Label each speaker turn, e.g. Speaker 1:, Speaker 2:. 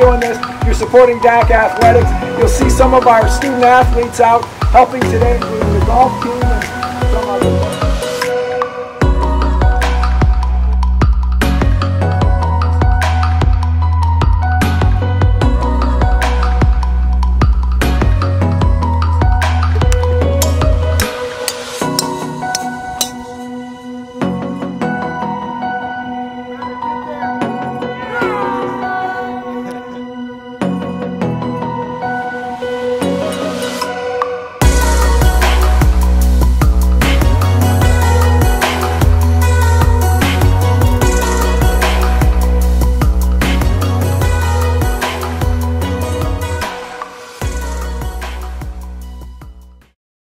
Speaker 1: doing this. You're supporting DACC Athletics. You'll see some of our student athletes out helping today, including the golf team.